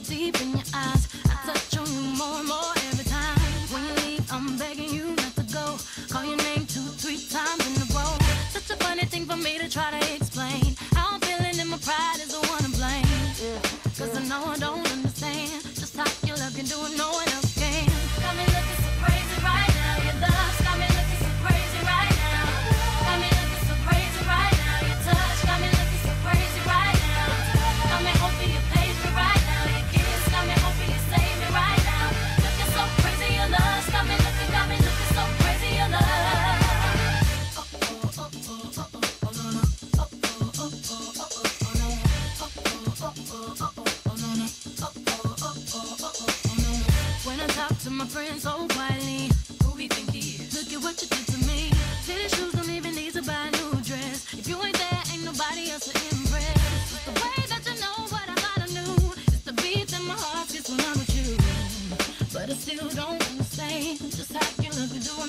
deep in your eyes. I touch on you more and more every time. When you leave, I'm begging you not to go. Call your name two, three times in a row. Such a funny thing for me to try to explain. When I talk to my friends so quietly, who think he is? Look at what you did to me. Don't even need to buy a new dress. If you ain't there, ain't nobody else to impress. The way that you know what I it's the beat that my heart when I'm with you. But I still don't understand just how you look at the